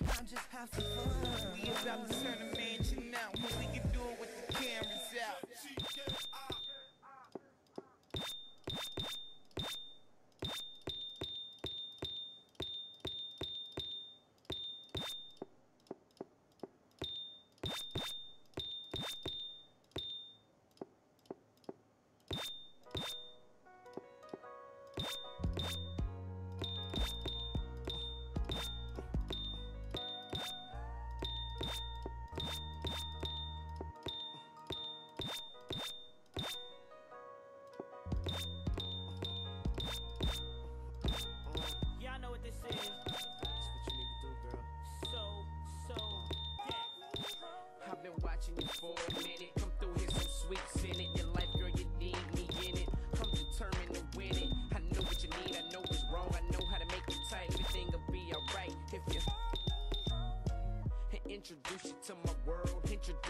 I just We about Been watching you for a minute. Come through here, some sweets in it. Your life, girl, you need me in it. I'm determined to win it. I know what you need, I know what's wrong. I know how to make it tight. Everything will be alright if you. Introduce you to my world, introduce